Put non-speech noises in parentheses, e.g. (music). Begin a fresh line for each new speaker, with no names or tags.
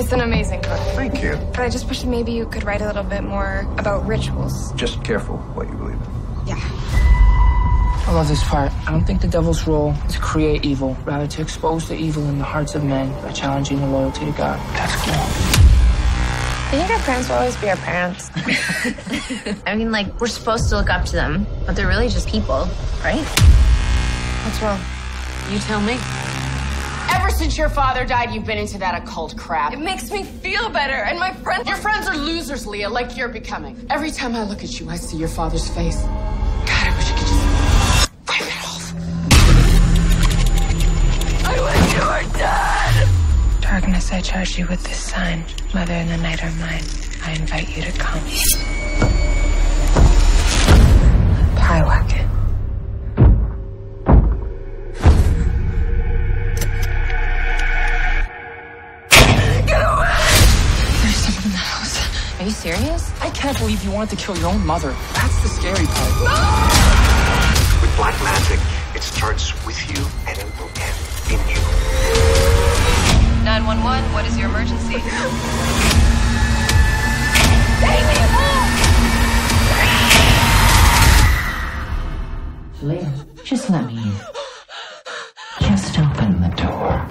It's an amazing book.
Thank you.
But I just wish maybe you could write a little bit more about rituals.
Just careful what you believe in.
Yeah.
I love this part. I don't think the devil's role is to create evil, rather to expose the evil in the hearts of men by challenging the loyalty to God. That's cool.
I think our parents will always be our parents. (laughs)
I mean, like, we're supposed to look up to them, but they're really just people, right?
What's wrong?
You tell me. Ever since your father died, you've been into that occult crap.
It makes me feel better, and my friends.
Your friends are losers, Leah, like you're becoming. Every time I look at you, I see your father's face. God, I wish I could just wipe it off.
I wish you were dead.
Darkness, I charge you with this sign. Mother and the night are mine. I invite you to come.
Are you serious?
I can't believe you wanted to kill your own mother. That's the scary part. No!
With black magic, it starts with you and it will end in you.
911, what is your emergency? Leah, just let me in. Just open the door.